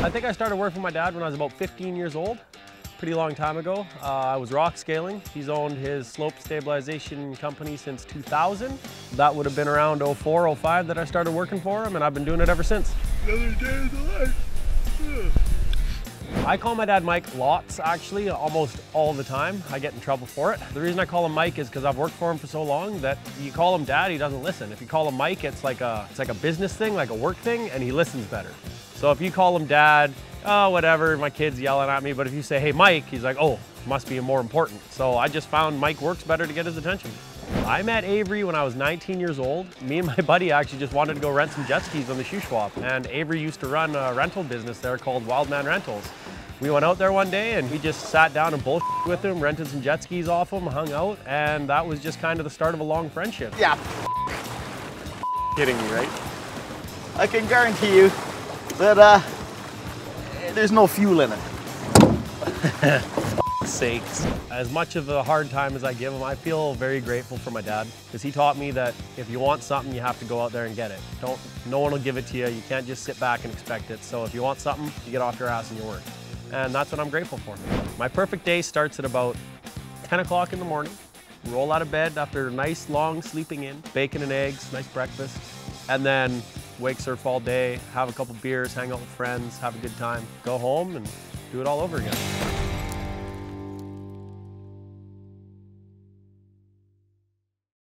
I think I started working for my dad when I was about 15 years old, pretty long time ago. Uh, I was rock scaling. He's owned his slope stabilization company since 2000. That would have been around 04, 05 that I started working for him, and I've been doing it ever since. Another day of the life. I call my dad Mike lots, actually, almost all the time. I get in trouble for it. The reason I call him Mike is because I've worked for him for so long that you call him dad, he doesn't listen. If you call him Mike, it's like a, it's like a business thing, like a work thing, and he listens better. So if you call him dad, oh, whatever, my kid's yelling at me. But if you say, hey, Mike, he's like, oh, must be more important. So I just found Mike works better to get his attention. I met Avery when I was 19 years old. Me and my buddy actually just wanted to go rent some jet skis on the Shuswap. And Avery used to run a rental business there called Wildman Rentals. We went out there one day and we just sat down and bullshit with him, rented some jet skis off him, hung out, and that was just kind of the start of a long friendship. Yeah. Kidding me, right? I can guarantee you that uh, there's no fuel in it. sakes. As much of a hard time as I give him, I feel very grateful for my dad because he taught me that if you want something, you have to go out there and get it. Don't, no one will give it to you. You can't just sit back and expect it. So if you want something, you get off your ass and you work. And that's what I'm grateful for. My perfect day starts at about 10 o'clock in the morning. Roll out of bed after a nice long sleeping in, bacon and eggs, nice breakfast, and then wake surf all day, have a couple beers, hang out with friends, have a good time, go home and do it all over again.